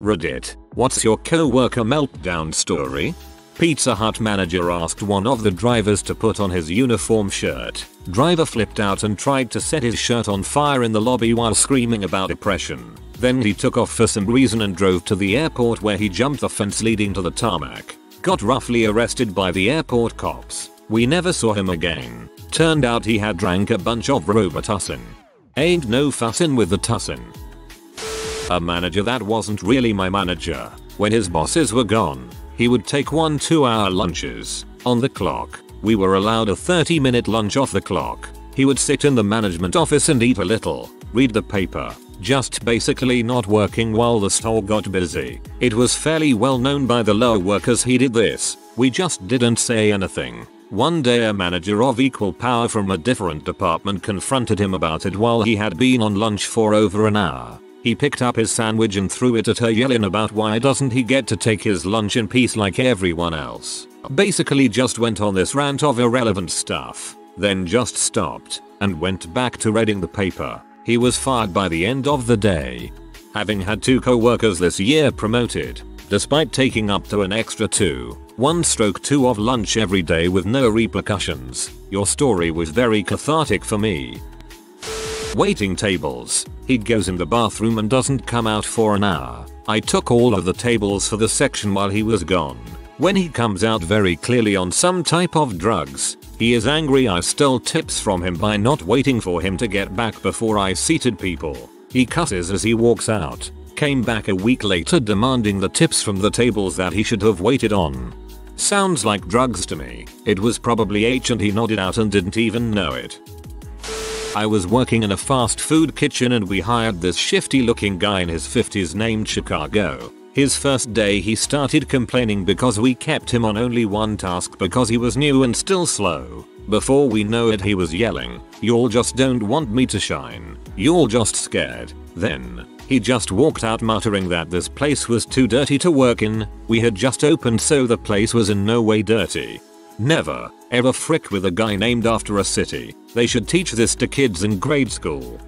Reddit, what's your co-worker meltdown story? Pizza Hut manager asked one of the drivers to put on his uniform shirt. Driver flipped out and tried to set his shirt on fire in the lobby while screaming about oppression. Then he took off for some reason and drove to the airport where he jumped the fence leading to the tarmac. Got roughly arrested by the airport cops. We never saw him again. Turned out he had drank a bunch of Robitussin. Ain't no fussin' with the tussin. A manager that wasn't really my manager. When his bosses were gone, he would take one 2 hour lunches. On the clock, we were allowed a 30 minute lunch off the clock. He would sit in the management office and eat a little, read the paper, just basically not working while the store got busy. It was fairly well known by the lower workers he did this, we just didn't say anything. One day a manager of equal power from a different department confronted him about it while he had been on lunch for over an hour. He picked up his sandwich and threw it at her yelling about why doesn't he get to take his lunch in peace like everyone else. Basically just went on this rant of irrelevant stuff, then just stopped and went back to reading the paper. He was fired by the end of the day. Having had two co-workers this year promoted, despite taking up to an extra 2, 1 stroke 2 of lunch every day with no repercussions, your story was very cathartic for me. Waiting tables. He goes in the bathroom and doesn't come out for an hour. I took all of the tables for the section while he was gone. When he comes out very clearly on some type of drugs, he is angry I stole tips from him by not waiting for him to get back before I seated people. He cusses as he walks out. Came back a week later demanding the tips from the tables that he should have waited on. Sounds like drugs to me. It was probably H and he nodded out and didn't even know it. I was working in a fast food kitchen and we hired this shifty looking guy in his 50s named Chicago. His first day he started complaining because we kept him on only one task because he was new and still slow. Before we know it he was yelling, y'all just don't want me to shine. Y'all just scared. Then, he just walked out muttering that this place was too dirty to work in, we had just opened so the place was in no way dirty. Never, ever frick with a guy named after a city. They should teach this to kids in grade school.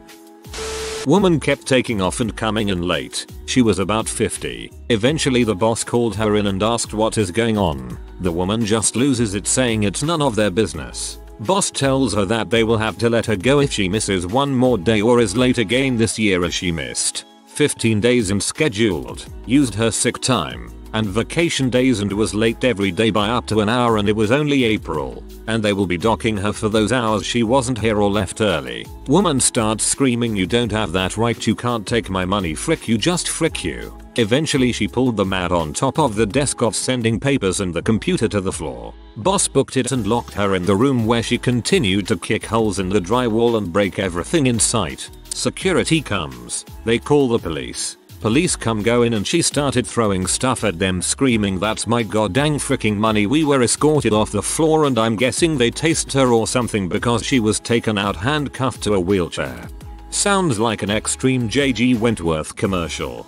Woman kept taking off and coming in late. She was about 50. Eventually the boss called her in and asked what is going on. The woman just loses it saying it's none of their business. Boss tells her that they will have to let her go if she misses one more day or is late again this year as she missed 15 days in scheduled, used her sick time, and vacation days and was late every day by up to an hour and it was only April, and they will be docking her for those hours she wasn't here or left early. Woman starts screaming you don't have that right you can't take my money frick you just frick you. Eventually she pulled the mat on top of the desk of sending papers and the computer to the floor. Boss booked it and locked her in the room where she continued to kick holes in the drywall and break everything in sight. Security comes. They call the police. Police come go in and she started throwing stuff at them screaming that's my goddamn freaking money we were escorted off the floor and I'm guessing they tased her or something because she was taken out handcuffed to a wheelchair. Sounds like an extreme JG Wentworth commercial.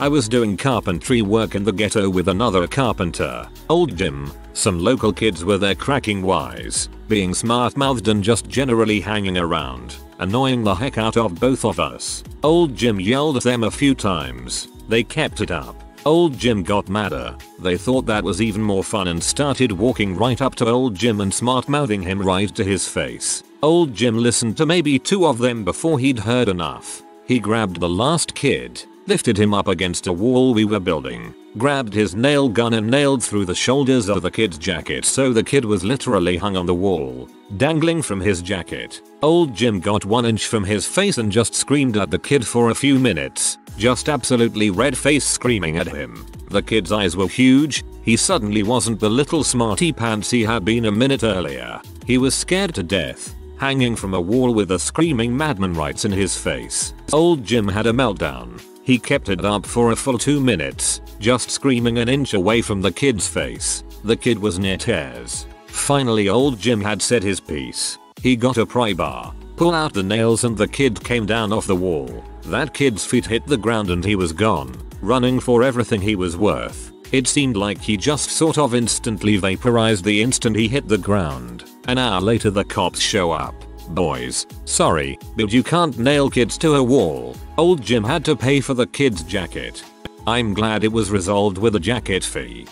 I was doing carpentry work in the ghetto with another carpenter, old Jim. Some local kids were there cracking wise, being smart mouthed and just generally hanging around annoying the heck out of both of us. Old Jim yelled at them a few times. They kept it up. Old Jim got madder. They thought that was even more fun and started walking right up to old Jim and smart mouthing him right to his face. Old Jim listened to maybe two of them before he'd heard enough. He grabbed the last kid, lifted him up against a wall we were building, grabbed his nail gun and nailed through the shoulders of the kid's jacket so the kid was literally hung on the wall, dangling from his jacket. Old Jim got one inch from his face and just screamed at the kid for a few minutes, just absolutely red face screaming at him. The kid's eyes were huge, he suddenly wasn't the little smarty pants he had been a minute earlier. He was scared to death, hanging from a wall with a screaming madman right in his face. Old Jim had a meltdown. He kept it up for a full 2 minutes, just screaming an inch away from the kid's face. The kid was near tears. Finally old Jim had said his piece. He got a pry bar, pull out the nails and the kid came down off the wall. That kid's feet hit the ground and he was gone, running for everything he was worth. It seemed like he just sort of instantly vaporized the instant he hit the ground. An hour later the cops show up. Boys, sorry, but you can't nail kids to a wall. Old Jim had to pay for the kid's jacket. I'm glad it was resolved with a jacket fee.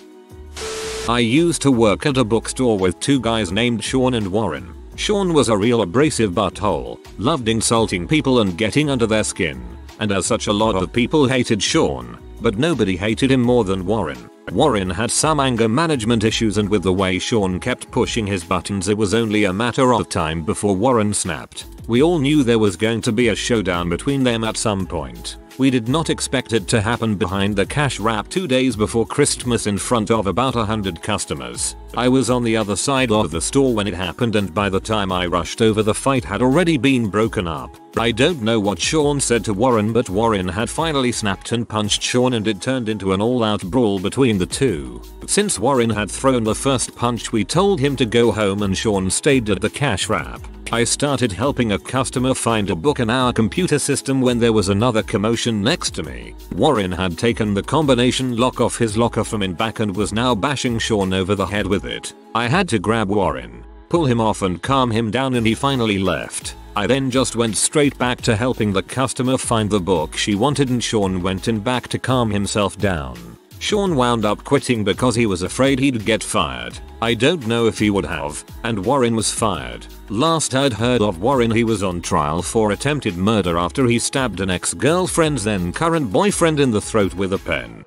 I used to work at a bookstore with two guys named Sean and Warren. Sean was a real abrasive butthole, loved insulting people and getting under their skin. And as such a lot of people hated Sean, but nobody hated him more than Warren. Warren had some anger management issues and with the way Sean kept pushing his buttons it was only a matter of time before Warren snapped. We all knew there was going to be a showdown between them at some point. We did not expect it to happen behind the cash wrap two days before Christmas in front of about a hundred customers. I was on the other side of the store when it happened and by the time I rushed over the fight had already been broken up. I don't know what Sean said to Warren but Warren had finally snapped and punched Sean and it turned into an all out brawl between the two. Since Warren had thrown the first punch we told him to go home and Sean stayed at the cash wrap. I started helping a customer find a book in our computer system when there was another commotion next to me. Warren had taken the combination lock off his locker from in back and was now bashing Sean over the head with it. I had to grab Warren, pull him off and calm him down and he finally left. I then just went straight back to helping the customer find the book she wanted and Sean went in back to calm himself down. Sean wound up quitting because he was afraid he'd get fired. I don't know if he would have, and Warren was fired. Last I'd heard of Warren he was on trial for attempted murder after he stabbed an ex-girlfriend's then current boyfriend in the throat with a pen.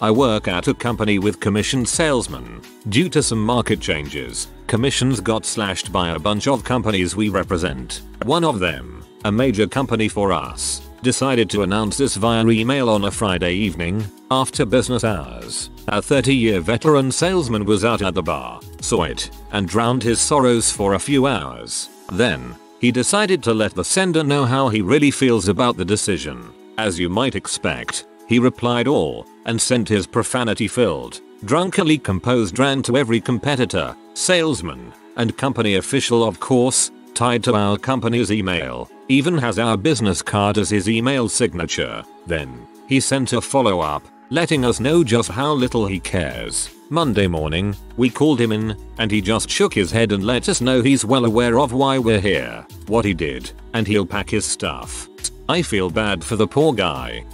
I work at a company with commissioned salesmen. Due to some market changes, commissions got slashed by a bunch of companies we represent. One of them, a major company for us, decided to announce this via email on a Friday evening, after business hours. A 30 year veteran salesman was out at the bar, saw it, and drowned his sorrows for a few hours. Then, he decided to let the sender know how he really feels about the decision. As you might expect, he replied all, and sent his profanity filled, drunkenly composed rant to every competitor, salesman, and company official of course, tied to our company's email, even has our business card as his email signature. Then, he sent a follow up, letting us know just how little he cares. Monday morning, we called him in, and he just shook his head and let us know he's well aware of why we're here, what he did, and he'll pack his stuff. I feel bad for the poor guy.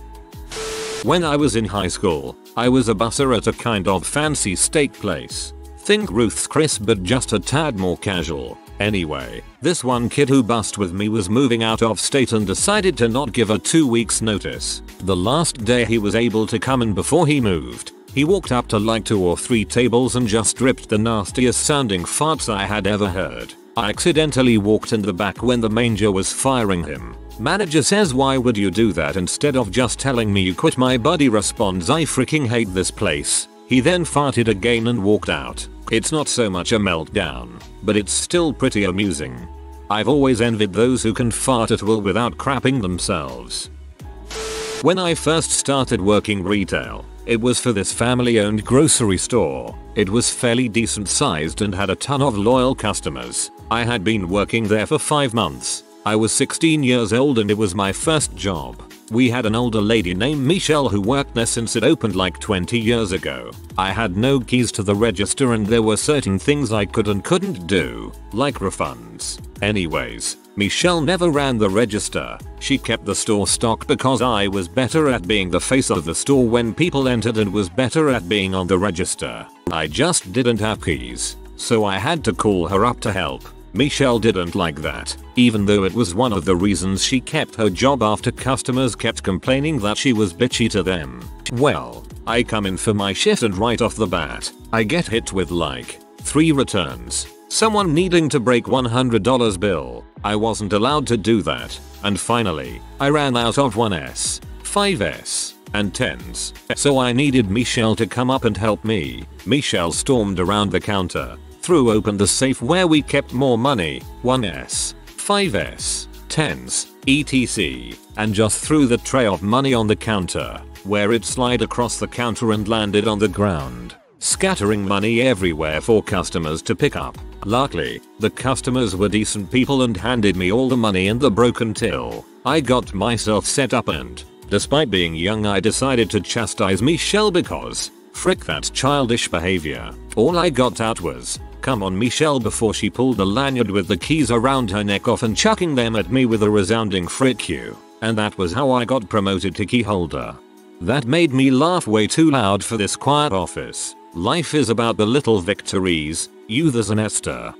When I was in high school, I was a busser at a kind of fancy steak place. Think Ruth's Chris but just a tad more casual. Anyway, this one kid who bussed with me was moving out of state and decided to not give a 2 weeks notice. The last day he was able to come in before he moved, he walked up to like 2 or 3 tables and just ripped the nastiest sounding farts I had ever heard. I accidentally walked in the back when the manger was firing him. Manager says why would you do that instead of just telling me you quit my buddy responds I freaking hate this place. He then farted again and walked out. It's not so much a meltdown, but it's still pretty amusing. I've always envied those who can fart at will without crapping themselves. When I first started working retail, it was for this family owned grocery store. It was fairly decent sized and had a ton of loyal customers. I had been working there for 5 months. I was 16 years old and it was my first job. We had an older lady named Michelle who worked there since it opened like 20 years ago. I had no keys to the register and there were certain things I could and couldn't do, like refunds. Anyways, Michelle never ran the register. She kept the store stocked because I was better at being the face of the store when people entered and was better at being on the register. I just didn't have keys. So I had to call her up to help. Michelle didn't like that, even though it was one of the reasons she kept her job after customers kept complaining that she was bitchy to them. Well, I come in for my shift and right off the bat, I get hit with like 3 returns. Someone needing to break $100 bill. I wasn't allowed to do that. And finally, I ran out of 1s, 5s, and 10s. So I needed Michelle to come up and help me. Michelle stormed around the counter, threw open the safe where we kept more money, 1s, 5s, 10s, etc. and just threw the tray of money on the counter, where it slid across the counter and landed on the ground, scattering money everywhere for customers to pick up. Luckily, the customers were decent people and handed me all the money and the broken till. I got myself set up and, despite being young I decided to chastise Michelle because, frick that childish behavior. All I got out was, come on Michelle before she pulled the lanyard with the keys around her neck off and chucking them at me with a resounding frick you. And that was how I got promoted to key holder. That made me laugh way too loud for this quiet office. Life is about the little victories, youth as an Esther.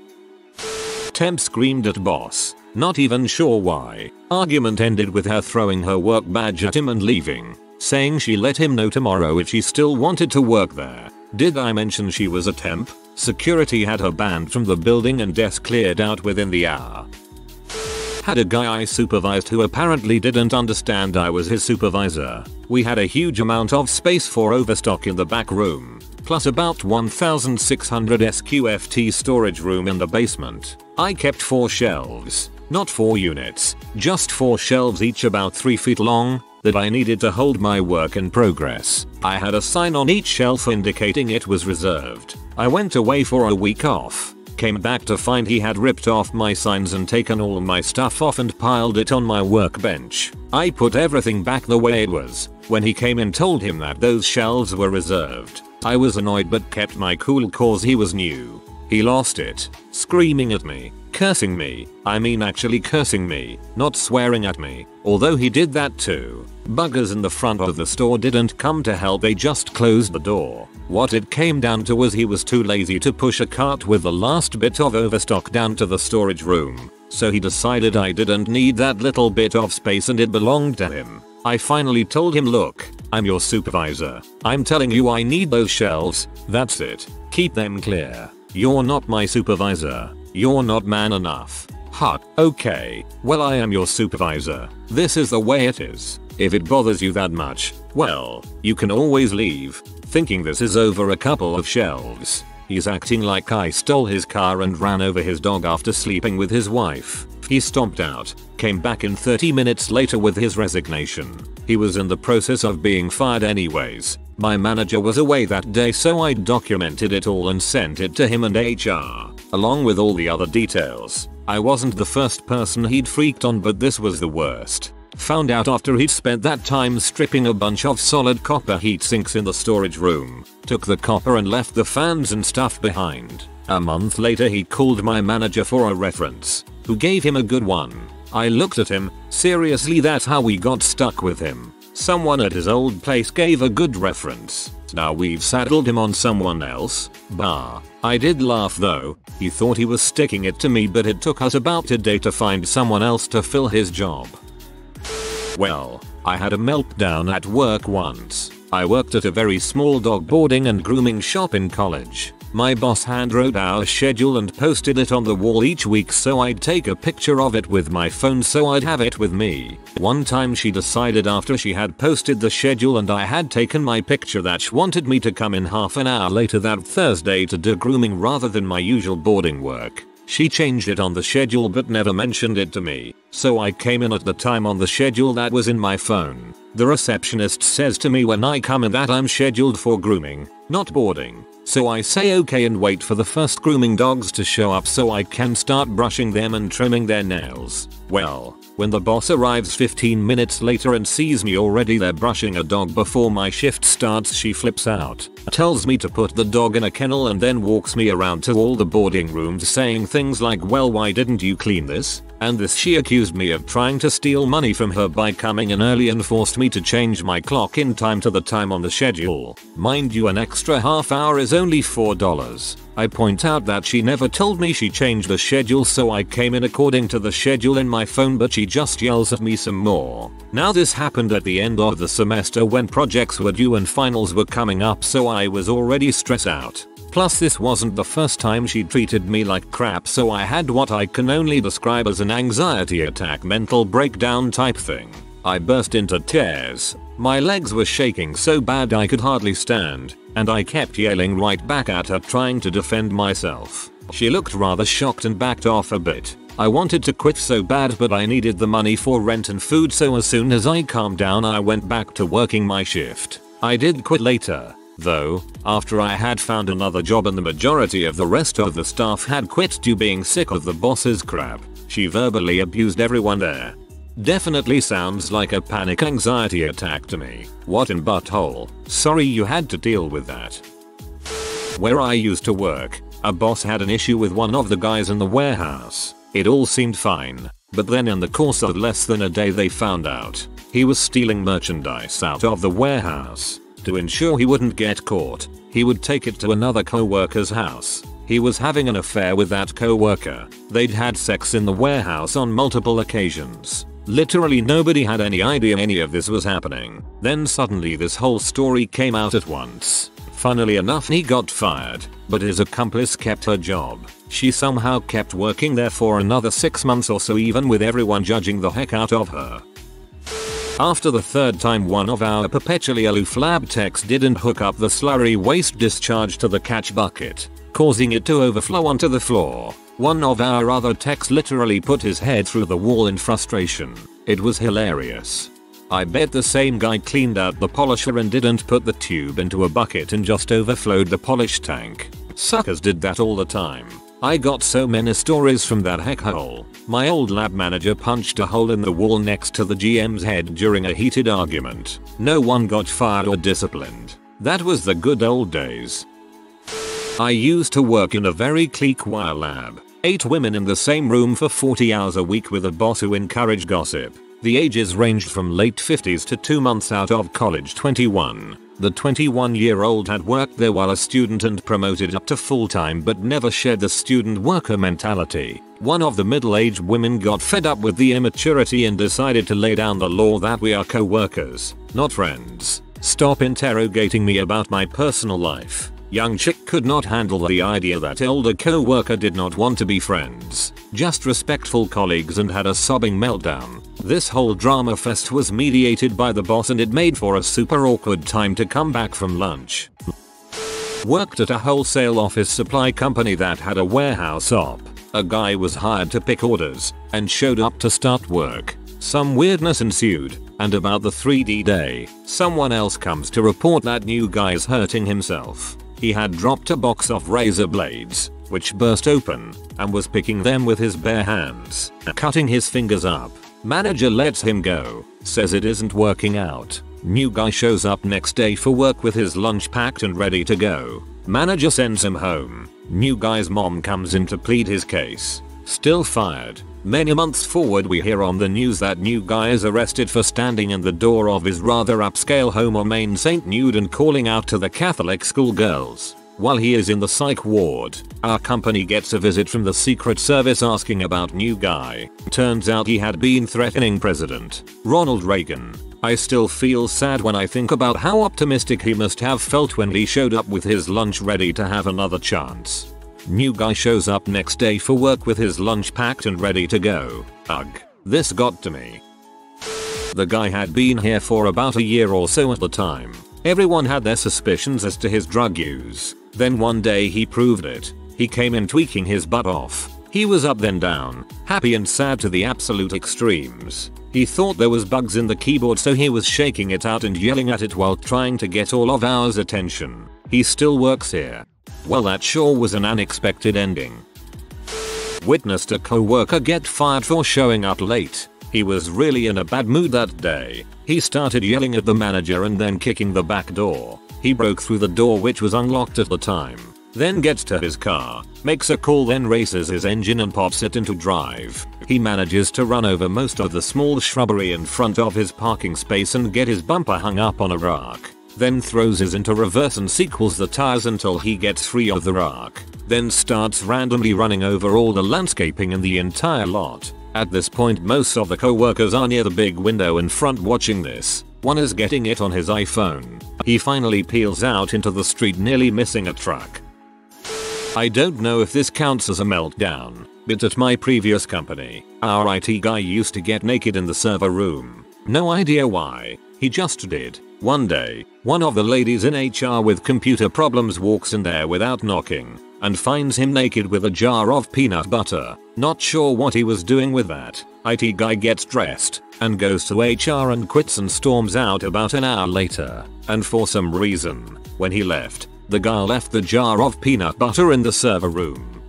Temp screamed at boss, not even sure why. Argument ended with her throwing her work badge at him and leaving, saying she let him know tomorrow if she still wanted to work there. Did I mention she was a temp? Security had her banned from the building and desk cleared out within the hour. Had a guy I supervised who apparently didn't understand I was his supervisor. We had a huge amount of space for overstock in the back room, plus about 1600 SQFT storage room in the basement. I kept 4 shelves, not 4 units, just 4 shelves each about 3 feet long, that I needed to hold my work in progress. I had a sign on each shelf indicating it was reserved. I went away for a week off. Came back to find he had ripped off my signs and taken all my stuff off and piled it on my workbench. I put everything back the way it was. When he came in told him that those shelves were reserved. I was annoyed but kept my cool cause he was new. He lost it, screaming at me, cursing me, I mean actually cursing me, not swearing at me, although he did that too. Buggers in the front of the store didn't come to help they just closed the door. What it came down to was he was too lazy to push a cart with the last bit of overstock down to the storage room. So he decided I didn't need that little bit of space and it belonged to him. I finally told him look, I'm your supervisor. I'm telling you I need those shelves, that's it. Keep them clear. You're not my supervisor. You're not man enough. Hut, okay. Well I am your supervisor. This is the way it is. If it bothers you that much, well, you can always leave. Thinking this is over a couple of shelves. He's acting like I stole his car and ran over his dog after sleeping with his wife. He stomped out, came back in 30 minutes later with his resignation. He was in the process of being fired anyways. My manager was away that day so I documented it all and sent it to him and HR, along with all the other details. I wasn't the first person he'd freaked on but this was the worst. Found out after he'd spent that time stripping a bunch of solid copper heat sinks in the storage room. Took the copper and left the fans and stuff behind. A month later he called my manager for a reference, who gave him a good one. I looked at him, seriously that's how we got stuck with him. Someone at his old place gave a good reference. Now we've saddled him on someone else. Bah. I did laugh though. He thought he was sticking it to me but it took us about a day to find someone else to fill his job. Well, I had a meltdown at work once. I worked at a very small dog boarding and grooming shop in college. My boss hand wrote our schedule and posted it on the wall each week so I'd take a picture of it with my phone so I'd have it with me. One time she decided after she had posted the schedule and I had taken my picture that she wanted me to come in half an hour later that Thursday to do grooming rather than my usual boarding work. She changed it on the schedule but never mentioned it to me, so I came in at the time on the schedule that was in my phone. The receptionist says to me when I come in that I'm scheduled for grooming, not boarding. So I say okay and wait for the first grooming dogs to show up so I can start brushing them and trimming their nails. Well, when the boss arrives 15 minutes later and sees me already there brushing a dog before my shift starts she flips out, tells me to put the dog in a kennel and then walks me around to all the boarding rooms saying things like well why didn't you clean this? And this she accused me of trying to steal money from her by coming in early and forced me to change my clock in time to the time on the schedule. Mind you an extra half hour is only $4. I point out that she never told me she changed the schedule so I came in according to the schedule in my phone but she just yells at me some more. Now this happened at the end of the semester when projects were due and finals were coming up so I was already stressed out. Plus this wasn't the first time she treated me like crap so I had what I can only describe as an anxiety attack mental breakdown type thing. I burst into tears. My legs were shaking so bad I could hardly stand, and I kept yelling right back at her trying to defend myself. She looked rather shocked and backed off a bit. I wanted to quit so bad but I needed the money for rent and food so as soon as I calmed down I went back to working my shift. I did quit later, Though, after I had found another job and the majority of the rest of the staff had quit due being sick of the boss's crap, she verbally abused everyone there. Definitely sounds like a panic anxiety attack to me. What in butthole. Sorry you had to deal with that. Where I used to work, A boss had an issue with one of the guys in the warehouse. It all seemed fine, but then in the course of less than a day they found out he was stealing merchandise out of the warehouse. To ensure he wouldn't get caught, he would take it to another co-worker's house. He was having an affair with that co-worker. They'd had sex in the warehouse on multiple occasions. Literally nobody had any idea any of this was happening. Then suddenly this whole story came out at once. Funnily enough he got fired, but his accomplice kept her job. She somehow kept working there for another 6 months or so even with everyone judging the heck out of her. After the third time one of our perpetually aloof lab techs didn't hook up the slurry waste discharge to the catch bucket, causing it to overflow onto the floor. One of our other techs literally put his head through the wall in frustration. It was hilarious. I bet the same guy cleaned out the polisher and didn't put the tube into a bucket and just overflowed the polish tank. Suckers did that all the time. I got so many stories from that heck hole. My old lab manager punched a hole in the wall next to the GM's head during a heated argument. No one got fired or disciplined. That was the good old days. I used to work in a very clique wire lab. 8 women in the same room for 40 hours a week with a boss who encouraged gossip. The ages ranged from late 50s to 2 months out of college 21. The 21 year old had worked there while a student and promoted up to full time but never shared the student worker mentality. One of the middle aged women got fed up with the immaturity and decided to lay down the law that we are co-workers, not friends. Stop interrogating me about my personal life. Young chick could not handle the idea that older co-worker did not want to be friends, just respectful colleagues and had a sobbing meltdown. This whole drama fest was mediated by the boss and it made for a super awkward time to come back from lunch. Worked at a wholesale office supply company that had a warehouse op. A guy was hired to pick orders and showed up to start work. Some weirdness ensued, and about the 3D day, someone else comes to report that new guy's hurting himself. He had dropped a box of razor blades, which burst open, and was picking them with his bare hands, cutting his fingers up. Manager lets him go, says it isn't working out. New guy shows up next day for work with his lunch packed and ready to go. Manager sends him home. New guy's mom comes in to plead his case. Still fired. Many months forward we hear on the news that new guy is arrested for standing in the door of his rather upscale home on Main St. Nude and calling out to the Catholic school girls. While he is in the psych ward, our company gets a visit from the Secret Service asking about new guy. Turns out he had been threatening President Ronald Reagan. I still feel sad when I think about how optimistic he must have felt when he showed up with his lunch ready to have another chance. New guy shows up next day for work with his lunch packed and ready to go. Ugh. This got to me. The guy had been here for about a year or so at the time. Everyone had their suspicions as to his drug use. Then one day he proved it. He came in tweaking his butt off. He was up then down, happy and sad to the absolute extremes. He thought there was bugs in the keyboard so he was shaking it out and yelling at it while trying to get all of ours attention. He still works here. Well that sure was an unexpected ending. Witnessed a co-worker get fired for showing up late. He was really in a bad mood that day. He started yelling at the manager and then kicking the back door. He broke through the door which was unlocked at the time. Then gets to his car, makes a call then races his engine and pops it into drive. He manages to run over most of the small shrubbery in front of his parking space and get his bumper hung up on a rock. Then throws his into reverse and sequels the tires until he gets free of the rock. Then starts randomly running over all the landscaping in the entire lot. At this point most of the co-workers are near the big window in front watching this. One is getting it on his iPhone. He finally peels out into the street nearly missing a truck. I don't know if this counts as a meltdown, but at my previous company, our IT guy used to get naked in the server room. No idea why, he just did. One day, one of the ladies in HR with computer problems walks in there without knocking and finds him naked with a jar of peanut butter. Not sure what he was doing with that. IT guy gets dressed and goes to HR and quits and storms out about an hour later. And for some reason, when he left, the guy left the jar of peanut butter in the server room.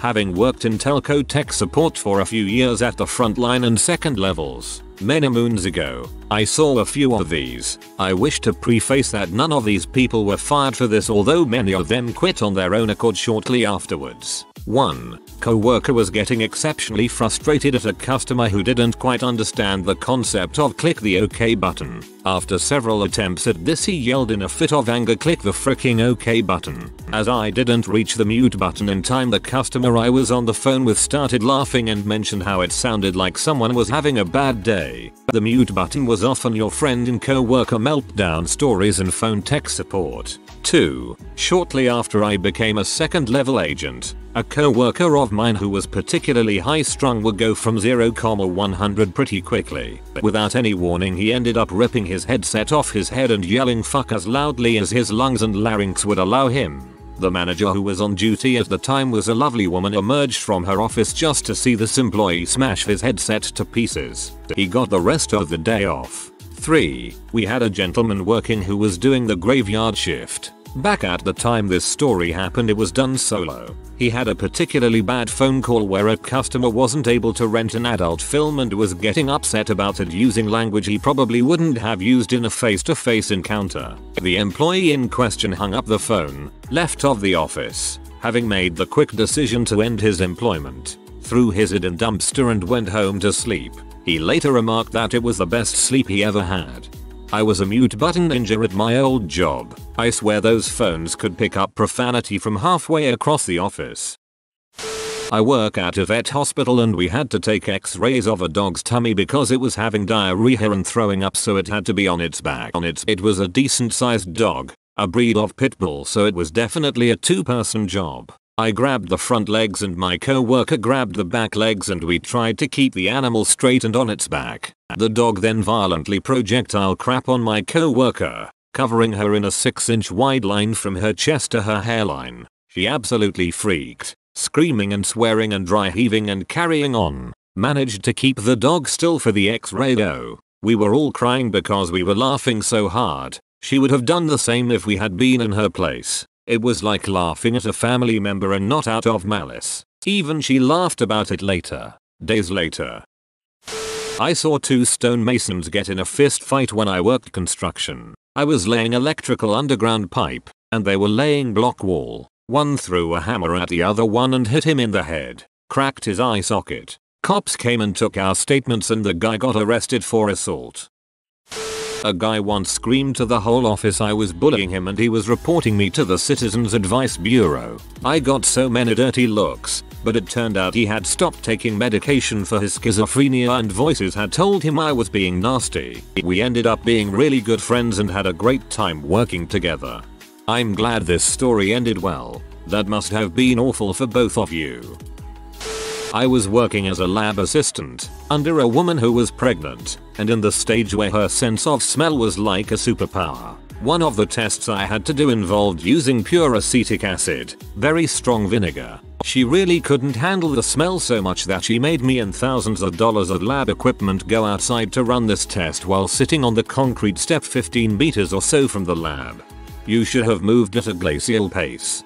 Having worked in telco tech support for a few years at the frontline and second levels, many moons ago, I saw a few of these. I wish to preface that none of these people were fired for this although many of them quit on their own accord shortly afterwards. 1. Co-worker was getting exceptionally frustrated at a customer who didn't quite understand the concept of click the OK button. After several attempts at this he yelled in a fit of anger click the fricking OK button. As I didn't reach the mute button in time the customer I was on the phone with started laughing and mentioned how it sounded like someone was having a bad day. The mute button was often your friend in co-worker meltdown stories and phone tech support. 2. Shortly after I became a second level agent, a co-worker of mine who was particularly high strung would go from 0, 100 pretty quickly. Without any warning he ended up ripping his headset off his head and yelling fuck as loudly as his lungs and larynx would allow him. The manager who was on duty at the time was a lovely woman emerged from her office just to see this employee smash his headset to pieces. He got the rest of the day off. 3. We had a gentleman working who was doing the graveyard shift. Back at the time this story happened it was done solo. He had a particularly bad phone call where a customer wasn't able to rent an adult film and was getting upset about it using language he probably wouldn't have used in a face-to-face encounter. The employee in question hung up the phone, left of the office, having made the quick decision to end his employment, threw his id in dumpster and went home to sleep. He later remarked that it was the best sleep he ever had. I was a mute button ninja at my old job. I swear those phones could pick up profanity from halfway across the office. I work at a vet hospital and we had to take x-rays of a dog's tummy because it was having diarrhea and throwing up so it had to be on its back on its it was a decent sized dog, a breed of pit bull so it was definitely a two person job. I grabbed the front legs and my co-worker grabbed the back legs and we tried to keep the animal straight and on its back. The dog then violently projectile crap on my co-worker, covering her in a 6 inch wide line from her chest to her hairline. She absolutely freaked, screaming and swearing and dry heaving and carrying on. Managed to keep the dog still for the x-ray though. We were all crying because we were laughing so hard. She would have done the same if we had been in her place. It was like laughing at a family member and not out of malice. Even she laughed about it later. Days later. I saw two stonemasons get in a fist fight when I worked construction. I was laying electrical underground pipe, and they were laying block wall. One threw a hammer at the other one and hit him in the head. Cracked his eye socket. Cops came and took our statements and the guy got arrested for assault. A guy once screamed to the whole office I was bullying him and he was reporting me to the Citizens Advice Bureau. I got so many dirty looks, but it turned out he had stopped taking medication for his schizophrenia and voices had told him I was being nasty. We ended up being really good friends and had a great time working together. I'm glad this story ended well. That must have been awful for both of you. I was working as a lab assistant under a woman who was pregnant and in the stage where her sense of smell was like a superpower. One of the tests I had to do involved using pure acetic acid, very strong vinegar. She really couldn't handle the smell so much that she made me and thousands of dollars of lab equipment go outside to run this test while sitting on the concrete step 15 meters or so from the lab. You should have moved at a glacial pace.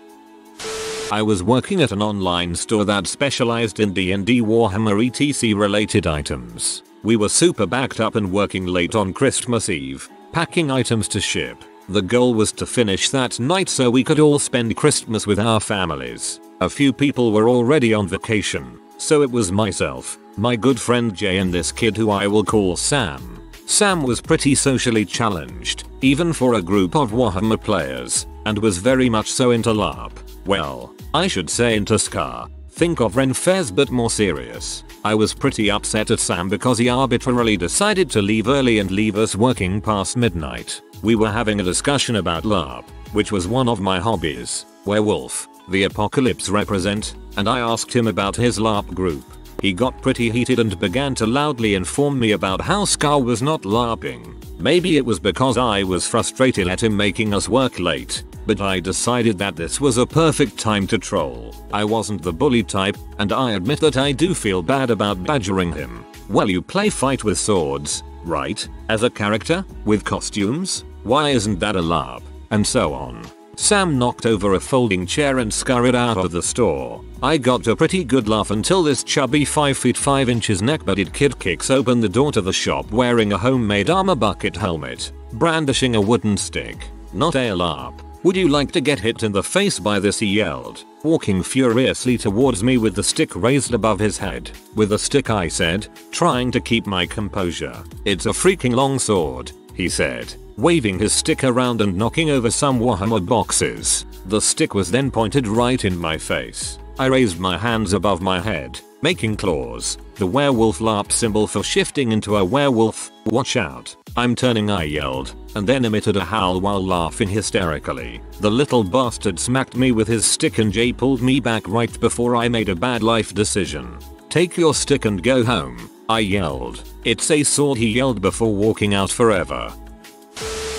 I was working at an online store that specialized in D&D Warhammer etc related items. We were super backed up and working late on Christmas Eve, packing items to ship. The goal was to finish that night so we could all spend Christmas with our families. A few people were already on vacation, so it was myself, my good friend Jay and this kid who I will call Sam. Sam was pretty socially challenged, even for a group of Warhammer players, and was very much so into LARP. Well, I should say into Scar. Think of Ren but more serious. I was pretty upset at Sam because he arbitrarily decided to leave early and leave us working past midnight. We were having a discussion about LARP, which was one of my hobbies. Werewolf, the apocalypse represent, and I asked him about his LARP group. He got pretty heated and began to loudly inform me about how Scar was not LARPing. Maybe it was because I was frustrated at him making us work late, but I decided that this was a perfect time to troll. I wasn't the bully type, and I admit that I do feel bad about badgering him. Well you play fight with swords, right? As a character? With costumes? Why isn't that a LARP? And so on. Sam knocked over a folding chair and scurried out of the store. I got a pretty good laugh until this chubby 5 feet 5 inches neck bedded kid kicks open the door to the shop wearing a homemade armor bucket helmet, brandishing a wooden stick. Not a LARP. Would you like to get hit in the face by this he yelled, walking furiously towards me with the stick raised above his head. With a stick I said, trying to keep my composure. It's a freaking long sword, he said, waving his stick around and knocking over some Warhammer boxes. The stick was then pointed right in my face. I raised my hands above my head, making claws, the werewolf LARP symbol for shifting into a werewolf, watch out, I'm turning I yelled, and then emitted a howl while laughing hysterically. The little bastard smacked me with his stick and Jay pulled me back right before I made a bad life decision. Take your stick and go home, I yelled. It's a sword he yelled before walking out forever.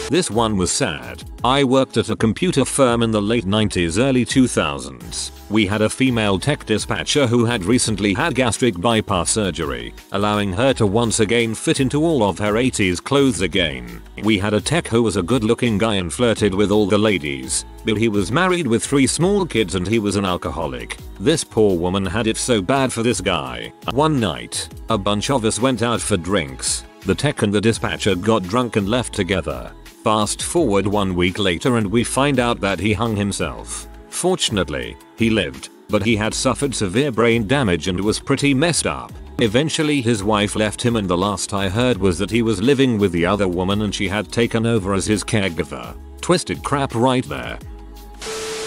This one was sad. I worked at a computer firm in the late 90s early 2000s. We had a female tech dispatcher who had recently had gastric bypass surgery, allowing her to once again fit into all of her 80s clothes again. We had a tech who was a good looking guy and flirted with all the ladies, but he was married with three small kids and he was an alcoholic. This poor woman had it so bad for this guy. One night, a bunch of us went out for drinks. The tech and the dispatcher got drunk and left together. Fast forward one week later and we find out that he hung himself. Fortunately, he lived, but he had suffered severe brain damage and was pretty messed up. Eventually his wife left him and the last I heard was that he was living with the other woman and she had taken over as his caregiver. Twisted crap right there.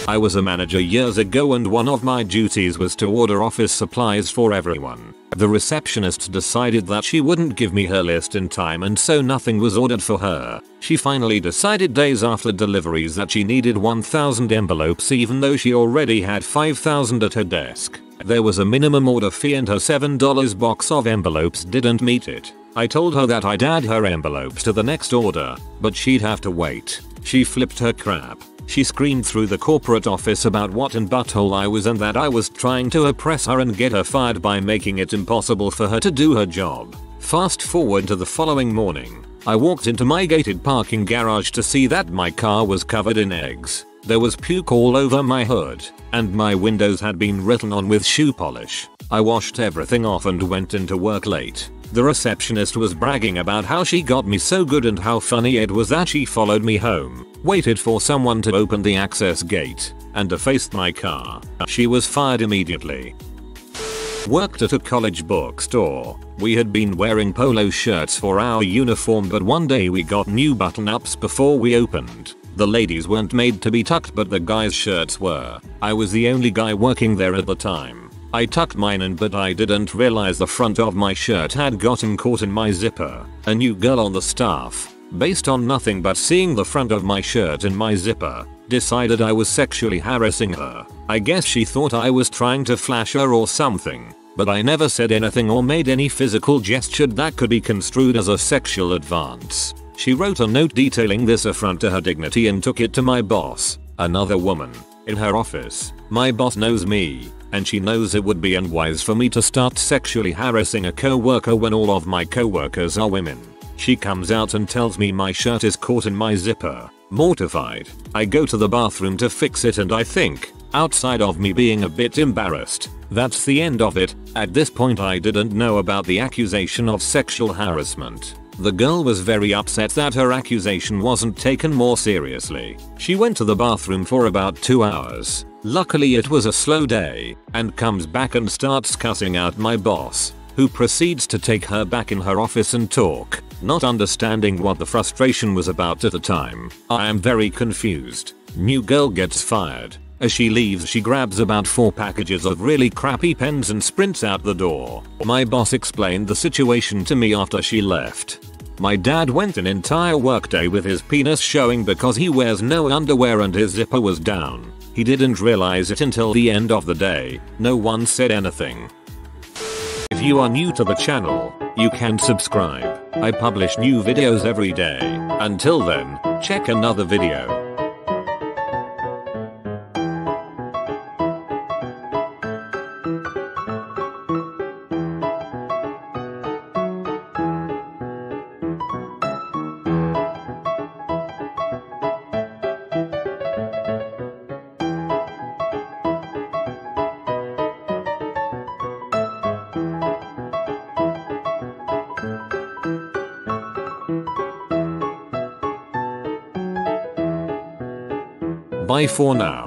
I was a manager years ago and one of my duties was to order office supplies for everyone. The receptionist decided that she wouldn't give me her list in time and so nothing was ordered for her. She finally decided days after deliveries that she needed 1000 envelopes even though she already had 5000 at her desk. There was a minimum order fee and her $7 box of envelopes didn't meet it. I told her that I'd add her envelopes to the next order, but she'd have to wait. She flipped her crap. She screamed through the corporate office about what an butthole I was and that I was trying to oppress her and get her fired by making it impossible for her to do her job. Fast forward to the following morning. I walked into my gated parking garage to see that my car was covered in eggs. There was puke all over my hood, and my windows had been written on with shoe polish. I washed everything off and went into work late. The receptionist was bragging about how she got me so good and how funny it was that she followed me home, waited for someone to open the access gate, and defaced my car. She was fired immediately. Worked at a college bookstore. We had been wearing polo shirts for our uniform but one day we got new button ups before we opened. The ladies weren't made to be tucked but the guys shirts were. I was the only guy working there at the time. I tucked mine in but I didn't realize the front of my shirt had gotten caught in my zipper. A new girl on the staff, based on nothing but seeing the front of my shirt in my zipper, decided I was sexually harassing her. I guess she thought I was trying to flash her or something, but I never said anything or made any physical gesture that could be construed as a sexual advance. She wrote a note detailing this affront to her dignity and took it to my boss, another woman, in her office. My boss knows me, and she knows it would be unwise for me to start sexually harassing a coworker when all of my coworkers are women. She comes out and tells me my shirt is caught in my zipper. Mortified, I go to the bathroom to fix it and I think, outside of me being a bit embarrassed, that's the end of it. At this point I didn't know about the accusation of sexual harassment. The girl was very upset that her accusation wasn't taken more seriously. She went to the bathroom for about 2 hours. Luckily it was a slow day, and comes back and starts cussing out my boss, who proceeds to take her back in her office and talk, not understanding what the frustration was about at the time. I am very confused. New girl gets fired. As she leaves she grabs about 4 packages of really crappy pens and sprints out the door. My boss explained the situation to me after she left. My dad went an entire workday with his penis showing because he wears no underwear and his zipper was down. He didn't realize it until the end of the day. No one said anything. If you are new to the channel, you can subscribe. I publish new videos every day. Until then, check another video. Bye for now.